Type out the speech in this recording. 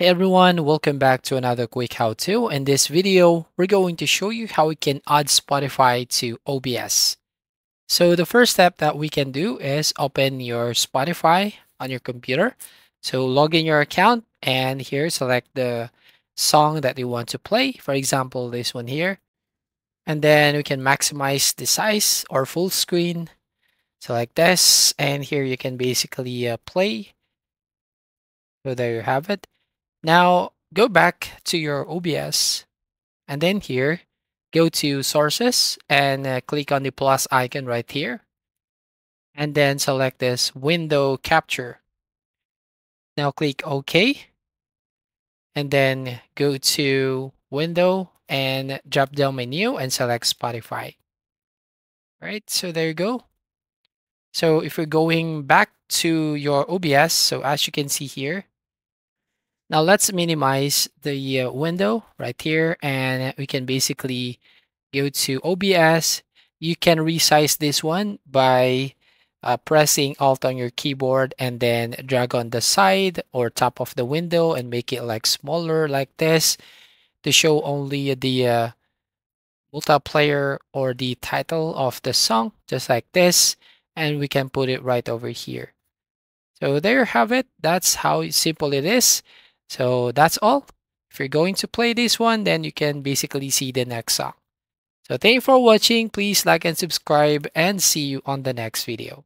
Hey everyone, welcome back to another quick how-to. In this video, we're going to show you how we can add Spotify to OBS. So the first step that we can do is open your Spotify on your computer. So log in your account and here select the song that you want to play. For example, this one here. And then we can maximize the size or full screen. Select this and here you can basically uh, play. So there you have it. Now go back to your OBS and then here go to sources and uh, click on the plus icon right here and then select this window capture. Now click OK and then go to window and drop down menu and select Spotify. All right, so there you go. So if you're going back to your OBS, so as you can see here, now let's minimize the uh, window right here and we can basically go to OBS. You can resize this one by uh, pressing Alt on your keyboard and then drag on the side or top of the window and make it like smaller like this to show only the uh, multiplayer or the title of the song just like this and we can put it right over here. So there you have it. That's how simple it is. So that's all. If you're going to play this one, then you can basically see the next song. So thank you for watching. Please like and subscribe and see you on the next video.